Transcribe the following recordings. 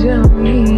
Tell me.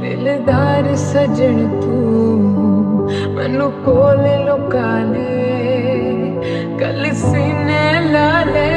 ਦਿਲਦਾਰ ਸਜਣ ਤੂੰ ਮੈਨੂੰ ਕੋਲ ਲੁਕਾ ਨੇ ਕਲ ਸੀਨੇ ਲਾ ਲੈ।